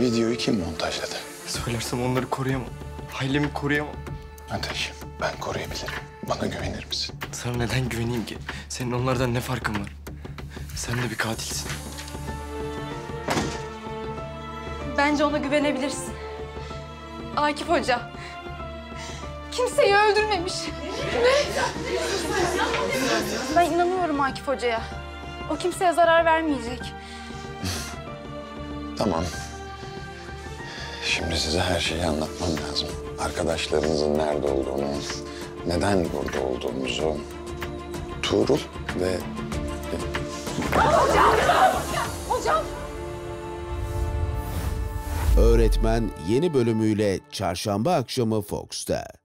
Videoyu kim montajladı? Söylersem onları koruyamam. Ailemi koruyamam. Ateş, ben koruyabilirim. Bana güvenir misin? Sana neden güveneyim ki? Senin onlardan ne farkın var? Sen de bir katilsin. Bence ona güvenebilirsin. Akif Hoca. Kimseyi öldürmemiş. Ben inanıyorum Akif Hoca'ya. O kimseye zarar vermeyecek. Tamam. Şimdi size her şeyi anlatmam lazım. Arkadaşlarınızın nerede olduğunu, neden burada olduğumuzu, Tuğrul ve Öğretmen yeni bölümüyle çarşamba akşamı Fox'ta.